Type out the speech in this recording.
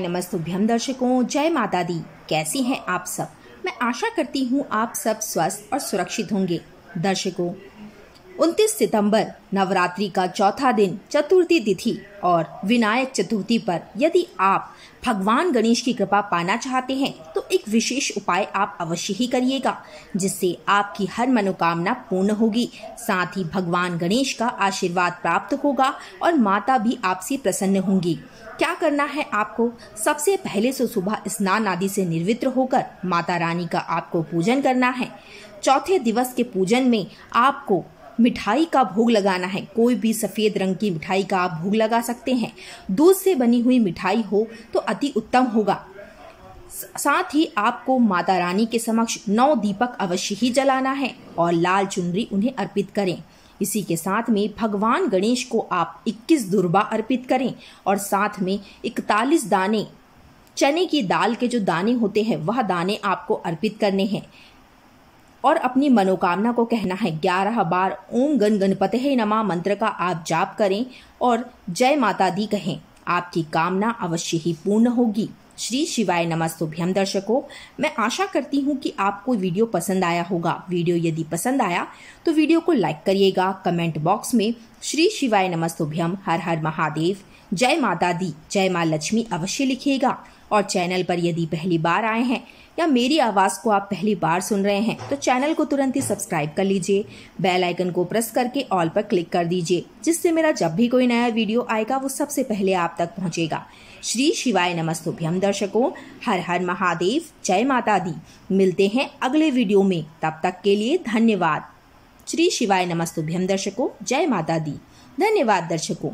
नमस्तुभ्यम दर्शकों, जय माता दी। कैसी हैं आप सब? मैं आशा करती हूँ आप सब स्वस्थ और सुरक्षित होंगे। दर्शकों 29 सितंबर, नवरात्रि का चौथा दिन, चतुर्थी तिथि और विनायक चतुर्थी पर यदि आप भगवान गणेश की कृपा पाना चाहते हैं तो एक विशेष उपाय आप अवश्य ही करिएगा, जिससे आपकी हर मनोकामना पूर्ण होगी। साथ ही भगवान गणेश का आशीर्वाद प्राप्त होगा और माता भी आपसे प्रसन्न होंगी। क्या करना है आपको? सबसे पहले से सुबह स्नान आदि से निर्वित्र होकर माता रानी का आपको पूजन करना है। चौथे दिवस के पूजन में आपको मिठाई का भोग लगाना है। कोई भी सफ़ेद रंग की मिठाई का आप भोग लगा सकते हैं। दूध से बनी हुई मिठाई हो तो अति उत्तम होगा। साथ ही आपको माता रानी के समक्ष नौ दीपक अवश्य ही जलाना है और लाल चुनरी उन्हें अर्पित करें। इसी के साथ में भगवान गणेश को आप 21 दुर्बा अर्पित करें और साथ में इकतालीस दाने, चने की दाल के जो दाने होते हैं, वह दाने आपको अर्पित करने हैं। और अपनी मनोकामना को कहना है। ग्यारह बार ओम गण गणपते नमा मंत्र का आप जाप करें और जय माता दी कहें। आपकी कामना अवश्य ही पूर्ण होगी। श्री शिवाय नमस्तुभ्यम दर्शकों, मैं आशा करती हूँ कि आपको वीडियो पसंद आया होगा। वीडियो यदि पसंद आया तो वीडियो को लाइक करिएगा। कमेंट बॉक्स में श्री शिवाय नमस्तुभ्यम हर हर महादेव, जय माता दी, जय माँ लक्ष्मी अवश्य लिखिएगा। और चैनल पर यदि पहली बार आए हैं या मेरी आवाज़ को आप पहली बार सुन रहे हैं तो चैनल को तुरंत ही सब्सक्राइब कर लीजिए। बेल आइकन को प्रेस करके ऑल पर क्लिक कर दीजिए, जिससे मेरा जब भी कोई नया वीडियो आएगा, वो सबसे पहले आप तक पहुंचेगा। श्री शिवाय नमस्तुभ्यम दर्शकों, हर हर महादेव, जय माता दी। मिलते हैं अगले वीडियो में। तब तक के लिए धन्यवाद। श्री शिवाय नमस्तुभ्यम दर्शकों, जय माता दी। धन्यवाद दर्शकों।